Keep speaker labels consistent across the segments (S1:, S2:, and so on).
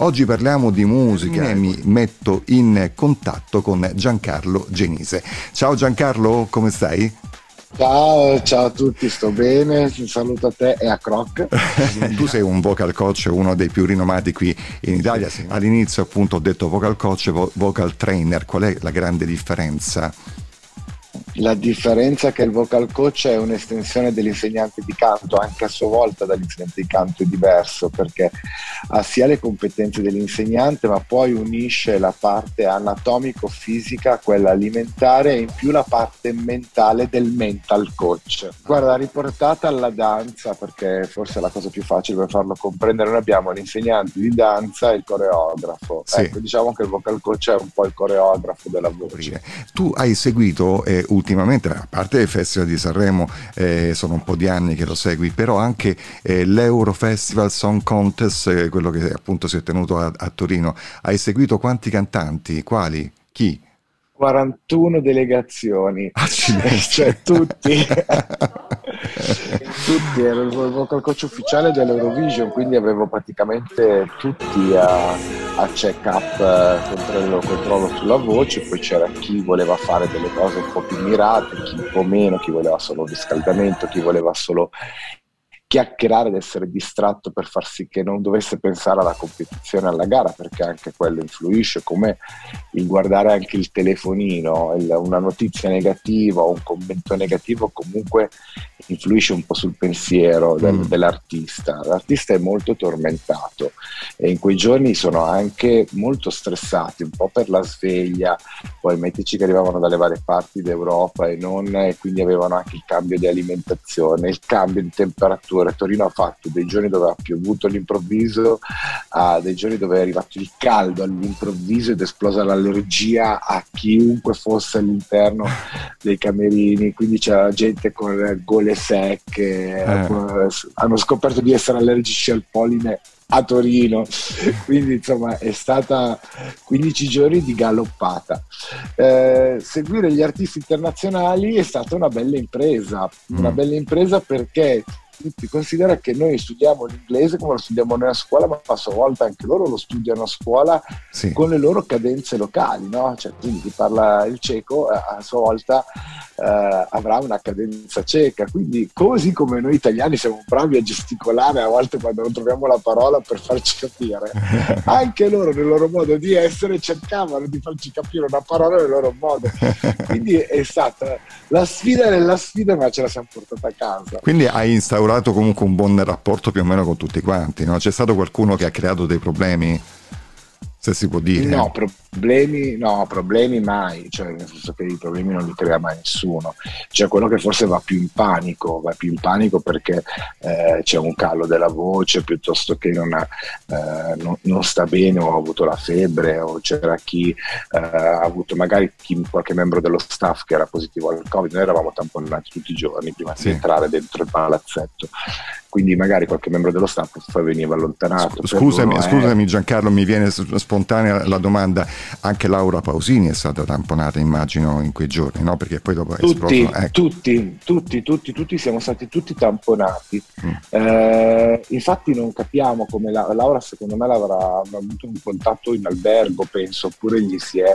S1: Oggi parliamo di musica e mi metto in contatto con Giancarlo Genise. Ciao Giancarlo, come stai?
S2: Ciao, ciao a tutti, sto bene, un saluto a te e a Croc.
S1: tu sei un vocal coach, uno dei più rinomati qui in Italia. All'inizio appunto ho detto vocal coach e vocal trainer, qual è la grande differenza?
S2: La differenza è che il vocal coach è un'estensione dell'insegnante di canto, anche a sua volta dall'insegnante di canto è diverso perché ha sia le competenze dell'insegnante ma poi unisce la parte anatomico-fisica, quella alimentare e in più la parte mentale del mental coach. Guarda, riportata alla danza perché forse è la cosa più facile per farlo comprendere, noi abbiamo l'insegnante di danza e il coreografo. Sì. Ecco, diciamo che il vocal coach è un po' il coreografo della voce.
S1: Tu hai seguito eh, ultimamente, a parte il Festival di Sanremo, eh, sono un po' di anni che lo segui, però anche eh, l'Eurofestival Song Contest, eh, quello che appunto si è tenuto a, a Torino. Hai seguito quanti cantanti? Quali? Chi?
S2: 41 delegazioni, ah, cioè tutti, tutti, ero il vocal coach ufficiale dell'Eurovision, quindi avevo praticamente tutti a, a check up, eh, controllo, controllo sulla voce, poi c'era chi voleva fare delle cose un po' più mirate, chi un po' meno, chi voleva solo riscaldamento, chi voleva solo chiacchierare ed essere distratto per far sì che non dovesse pensare alla competizione, alla gara, perché anche quello influisce, come il guardare anche il telefonino, il, una notizia negativa o un commento negativo comunque influisce un po' sul pensiero del, mm. dell'artista. L'artista è molto tormentato e in quei giorni sono anche molto stressati, un po' per la sveglia, poi mettici che arrivavano dalle varie parti d'Europa e non, e quindi avevano anche il cambio di alimentazione, il cambio di temperatura addirittura Torino ha fatto dei giorni dove ha piovuto all'improvviso, a dei giorni dove è arrivato il caldo all'improvviso ed è esplosa l'allergia a chiunque fosse all'interno dei camerini, quindi c'era gente con gole secche, eh. hanno scoperto di essere allergici al polline a Torino, quindi insomma è stata 15 giorni di galoppata. Eh, seguire gli artisti internazionali è stata una bella impresa, mm. una bella impresa perché tutti. Considera che noi studiamo l'inglese come lo studiamo noi a scuola, ma a sua volta anche loro lo studiano a scuola sì. con le loro cadenze locali, no? Cioè, quindi chi parla il cieco a sua volta eh, avrà una cadenza cieca. Quindi, così come noi italiani siamo bravi a gesticolare a volte quando non troviamo la parola per farci capire, anche loro nel loro modo di essere cercavano di farci capire una parola nel loro modo. Quindi è stata la sfida nella sfida, ma ce la siamo portata a casa.
S1: Quindi hai instaurato instaurato comunque un buon rapporto più o meno con tutti quanti, no? C'è stato qualcuno che ha creato dei problemi? Se si può dire.
S2: No, problemi, no, problemi mai, cioè nel senso che i problemi non li crea mai nessuno. C'è quello che forse va più in panico, va più in panico perché eh, c'è un calo della voce piuttosto che non, ha, eh, non, non, sta bene o ha avuto la febbre o c'era chi eh, ha avuto magari chi, qualche membro dello staff che era positivo al Covid. Noi eravamo tamponati tutti i giorni prima sì. di entrare dentro il palazzetto quindi magari qualche membro dello staff poi veniva allontanato.
S1: Scusami, scusami Giancarlo, mi viene spontanea la domanda, anche Laura Pausini è stata tamponata immagino in quei giorni, no? Perché poi dopo è
S2: tutti, esploso. Ecco. Tutti, tutti, tutti, tutti, siamo stati tutti tamponati. Mm. Eh, infatti non capiamo come la, Laura secondo me l'avrà avuto un contatto in albergo, penso, oppure gli si è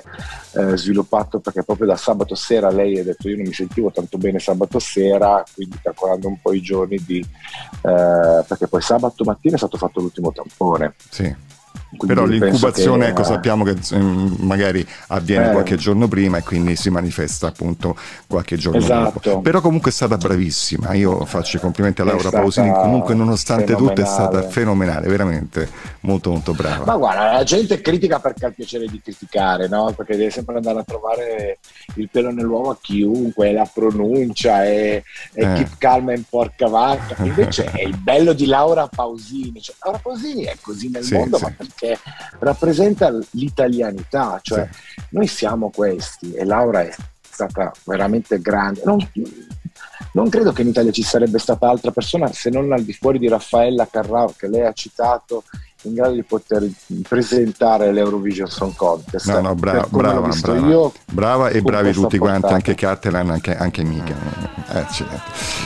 S2: eh, sviluppato perché proprio da sabato sera lei ha detto io non mi sentivo tanto bene sabato sera, quindi calcolando un po' i giorni di eh, perché poi sabato mattina è stato fatto l'ultimo tampone.
S1: Sì. Quindi Però l'incubazione, che, ecco, sappiamo che mm, magari avviene eh, qualche giorno prima e quindi si manifesta appunto qualche giorno esatto. dopo. Però comunque è stata bravissima. Io faccio i complimenti a Laura Pausini, comunque nonostante tutto è stata fenomenale, veramente molto molto brava.
S2: Ma guarda, la gente critica perché ha il piacere di criticare, no? Perché deve sempre andare a trovare il pelo nell'uovo a chiunque, la pronuncia e, e eh. keep calm e porca vacca. Invece è il bello di Laura Pausini. Cioè, Laura Pausini è così nel sì, mondo, sì. ma perché perché rappresenta l'italianità, cioè sì. noi siamo questi e Laura è stata veramente grande. Non, non, credo che in Italia ci sarebbe stata altra persona se non al di fuori di Raffaella Carrao che lei ha citato in grado di poter presentare l'Eurovision Song Contest.
S1: No, no, brava, brava, brava. Io, brava e bravi tutti quanti, anche Catalan, anche, anche Mika. Eh,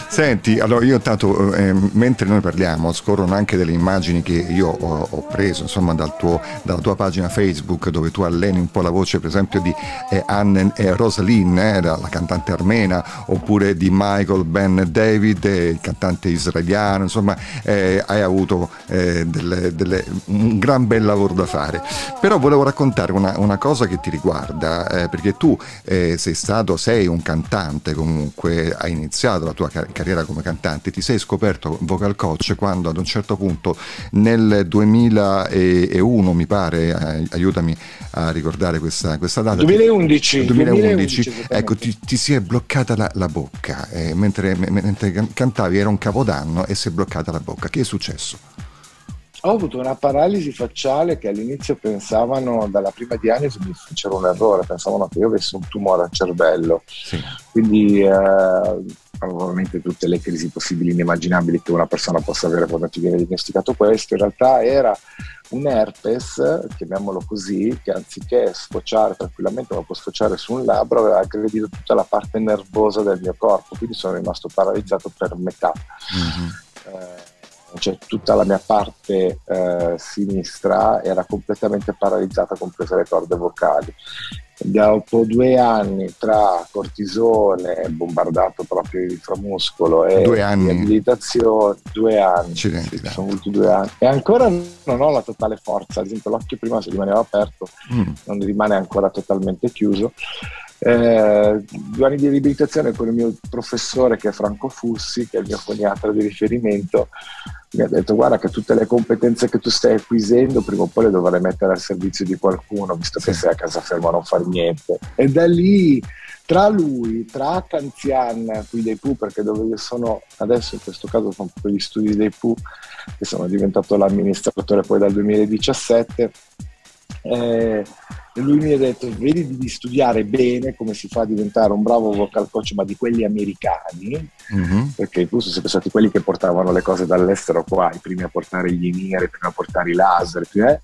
S1: Senti, allora io intanto, eh, mentre noi parliamo, scorrono anche delle immagini che io ho, ho preso insomma dal tuo, dalla tua pagina Facebook dove tu alleni un po' la voce per esempio di eh, Anne eh, Rosalyn, eh, la, cantante armena, oppure di Michael Ben David, eh, il cantante israeliano, insomma eh, hai avuto delle, delle, un gran bel lavoro da fare. Però volevo raccontare una, una cosa che ti riguarda, perché tu sei stato, sei un cantante comunque, hai iniziato la tua car- carriera come cantante, ti sei scoperto vocal coach quando ad un certo punto nel 2001 mi pare, eh, aiutami a ricordare questa, questa data.
S2: 2011.
S1: 2011, 2011 ecco, ti, ti, si è bloccata la, la bocca eh, mentre, mentre cantavi, era un capodanno e si è bloccata la bocca. Che è successo?
S2: Ho avuto una paralisi facciale che all'inizio pensavano, dalla prima diagnosi mi fecero un errore, pensavano che io avessi un tumore al cervello. Sì. Quindi eh, ovviamente tutte le crisi possibili e inimmaginabili che una persona possa avere quando ti viene diagnosticato questo, in realtà era un herpes, chiamiamolo così, che anziché sfociare tranquillamente, ma può sfociare su un labbro, aveva aggredito tutta la parte nervosa del mio corpo, quindi sono rimasto paralizzato per metà. Mm-hmm. Eh, cioè tutta la mia parte eh, sinistra era completamente paralizzata, compresa le corde vocali. Dopo due anni tra cortisone, bombardato proprio il inframuscolo e due anni. riabilitazione, due anni, sì, sono voluti due anni. E ancora non ho la totale forza, ad esempio l'occhio prima se rimaneva aperto, mm. non rimane ancora totalmente chiuso eh, due anni di riabilitazione con il mio professore che è Franco Fussi, che è il mio foniatra di riferimento, mi ha detto guarda che tutte le competenze che tu stai acquisendo prima o poi le dovrai mettere al servizio di qualcuno, visto che sei a casa fermo a non fare niente. E da lì, tra lui, tra Canzian qui dei Pooh, perché dove io sono adesso, in questo caso sono proprio gli studi dei Pooh, che sono diventato l'amministratore poi dal 2017, eh, lui mi ha detto vedi di studiare bene come si fa a diventare un bravo vocal coach ma di quelli americani mm-hmm. perché i sono sempre stati quelli che portavano le cose dall'estero qua i primi a portare gli INIR i primi a portare i laser eh?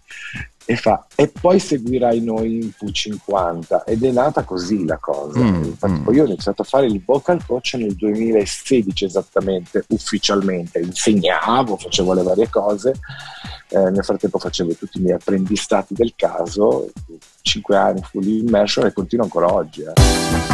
S2: e fa e poi seguirai noi in Q50 ed è nata così la cosa mm, infatti mm. poi io ho iniziato a fare il vocal coach nel 2016 esattamente ufficialmente insegnavo facevo le varie cose eh, nel frattempo facevo tutti i miei apprendistati del caso 5 anni full immersion e continuo ancora oggi eh.